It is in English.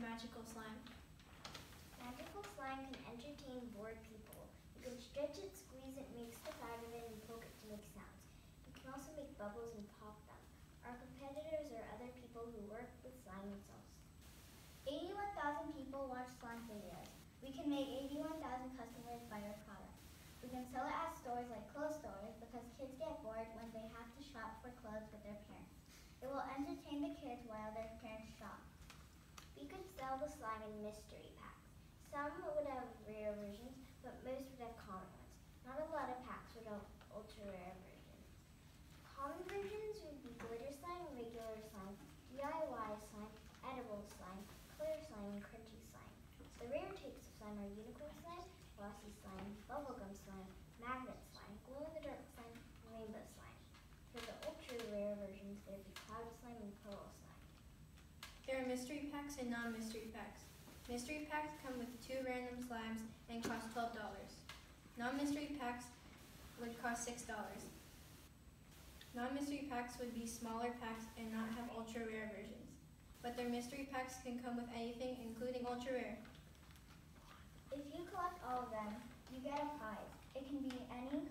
magical slime? Magical slime can entertain bored people. You can stretch it, squeeze it, make stuff out of it, and poke it to make sounds. You can also make bubbles and pop them. Our competitors are other people who work with slime themselves. 81,000 people watch slime videos. We can make 81,000 customers buy our product. We can sell it at stores like clothes stores because kids get bored when they have to shop for clothes with their parents. It will entertain the kids while their parents shop. Sell the slime in mystery packs. Some would have rare versions, but most would have common ones. Not a lot of packs would have ultra rare versions. Common versions would be glitter slime, regular slime, DIY slime, edible slime, clear slime, and crunchy slime. The rare types of slime are unicorn slime, glossy slime, bubblegum slime, magnet slime, glow in the dark slime, and rainbow slime. For the ultra rare versions, there'd be cloud slime and pearl are mystery packs and non-mystery packs. Mystery packs come with two random slimes and cost $12. Non-mystery packs would cost $6. Non-mystery packs would be smaller packs and not have ultra rare versions. But their mystery packs can come with anything, including ultra rare. If you collect all of them, you get a prize. It can be any